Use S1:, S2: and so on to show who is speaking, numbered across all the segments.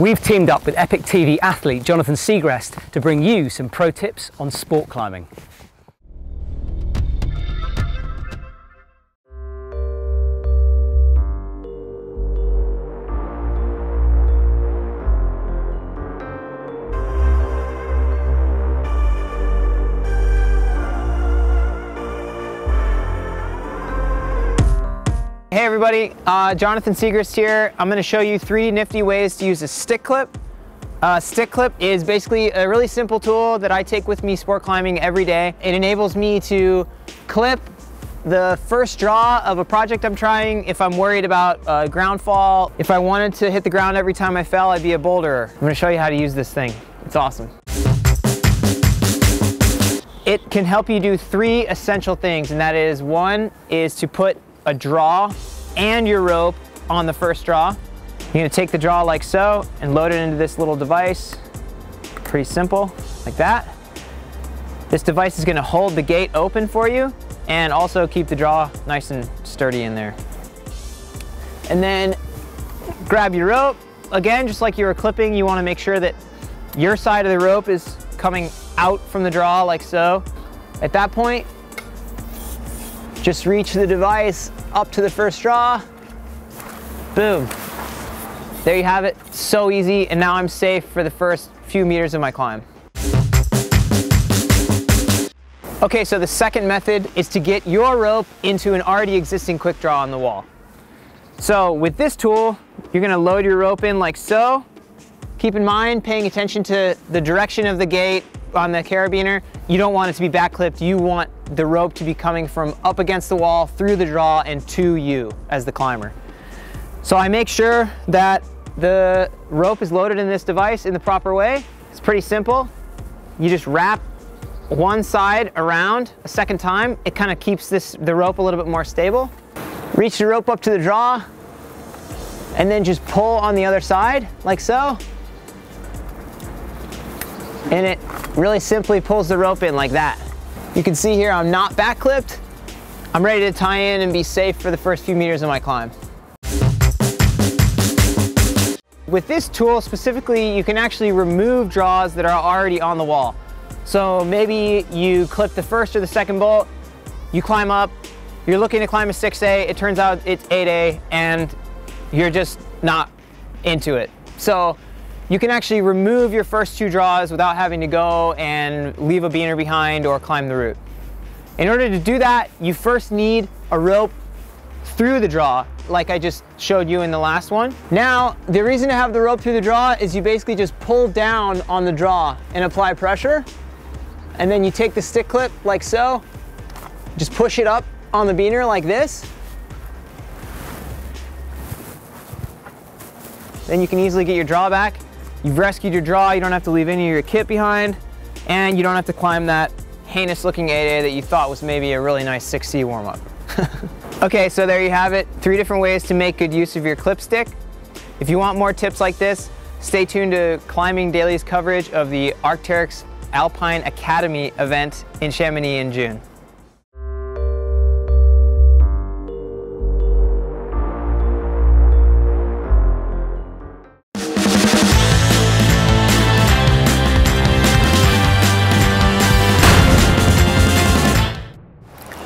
S1: We've teamed up with Epic TV athlete Jonathan Siegrist to bring you some pro tips on sport climbing.
S2: Hey everybody, uh, Jonathan Siegrist here. I'm gonna show you three nifty ways to use a stick clip. Uh, stick clip is basically a really simple tool that I take with me sport climbing every day. It enables me to clip the first draw of a project I'm trying if I'm worried about uh, ground fall. If I wanted to hit the ground every time I fell, I'd be a boulderer. I'm gonna show you how to use this thing. It's awesome. It can help you do three essential things, and that is one is to put a draw and your rope on the first draw. You're gonna take the draw like so and load it into this little device. Pretty simple, like that. This device is gonna hold the gate open for you and also keep the draw nice and sturdy in there. And then grab your rope. Again, just like you were clipping, you wanna make sure that your side of the rope is coming out from the draw like so. At that point, just reach the device up to the first draw. Boom. There you have it. So easy. And now I'm safe for the first few meters of my climb. Okay, so the second method is to get your rope into an already existing quick draw on the wall. So with this tool, you're gonna load your rope in like so. Keep in mind, paying attention to the direction of the gate on the carabiner, you don't want it to be back clipped. You want the rope to be coming from up against the wall, through the draw, and to you as the climber. So I make sure that the rope is loaded in this device in the proper way. It's pretty simple. You just wrap one side around a second time. It kind of keeps this the rope a little bit more stable. Reach the rope up to the draw, and then just pull on the other side, like so. And it really simply pulls the rope in like that. You can see here I'm not back clipped. I'm ready to tie in and be safe for the first few meters of my climb. With this tool specifically, you can actually remove draws that are already on the wall. So maybe you clip the first or the second bolt, you climb up, you're looking to climb a 6A, it turns out it's 8A, and you're just not into it. So you can actually remove your first two draws without having to go and leave a beaner behind or climb the route. In order to do that, you first need a rope through the draw, like I just showed you in the last one. Now, the reason to have the rope through the draw is you basically just pull down on the draw and apply pressure. And then you take the stick clip like so, just push it up on the beaner like this. Then you can easily get your draw back You've rescued your draw, you don't have to leave any of your kit behind, and you don't have to climb that heinous looking 8A that you thought was maybe a really nice 6C warm up. okay, so there you have it. Three different ways to make good use of your clip stick. If you want more tips like this, stay tuned to Climbing Daily's coverage of the Arc'teryx Alpine Academy event in Chamonix in June.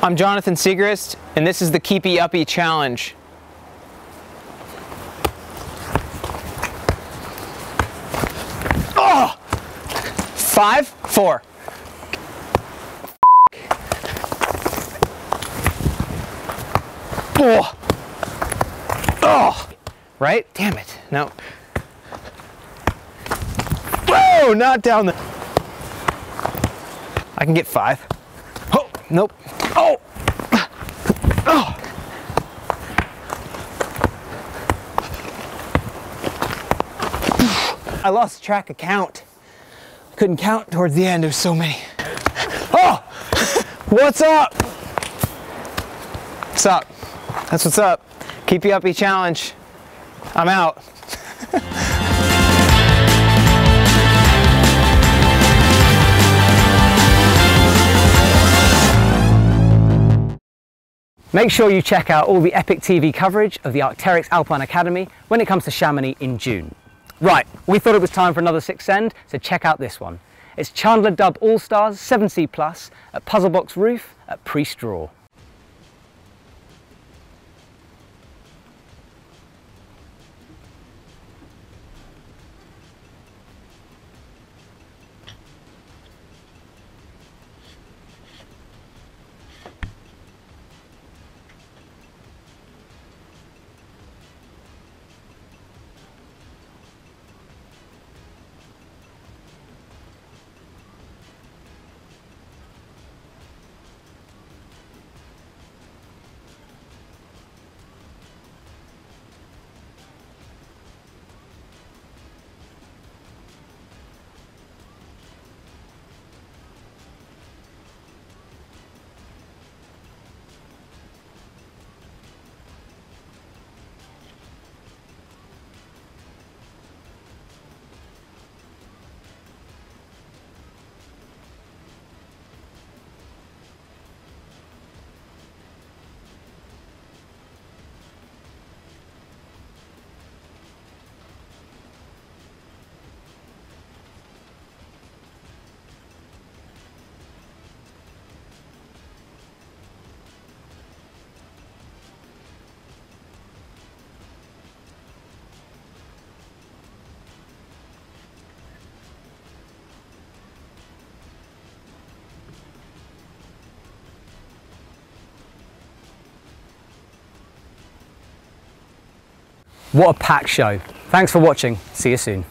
S2: I'm Jonathan Siegrist, and this is the Keepy Uppy Challenge. Oh! Five, four. Oh! Oh! Right? Damn it. No. Whoa! not down the... I can get five. Oh, nope. Oh! Oh! I lost track of count. Couldn't count towards the end, there's so many. Oh! What's up? What's up? That's what's up. Keepy Uppy challenge. I'm out.
S1: Make sure you check out all the Epic TV coverage of the Arc'teryx Alpine Academy when it comes to Chamonix in June. Right, we thought it was time for another sick send, so check out this one. It's Chandler Dub All-Stars 7C Plus at Puzzlebox Roof at Priest Draw. What a packed show. Thanks for watching. See you soon.